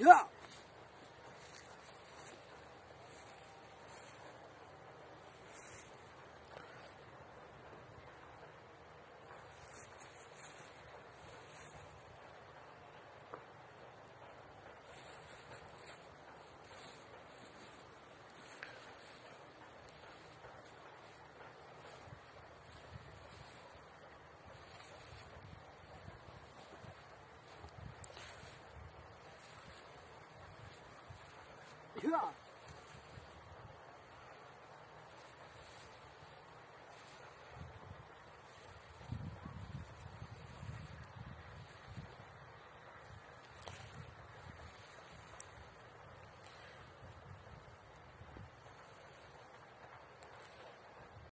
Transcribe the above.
呀去啊！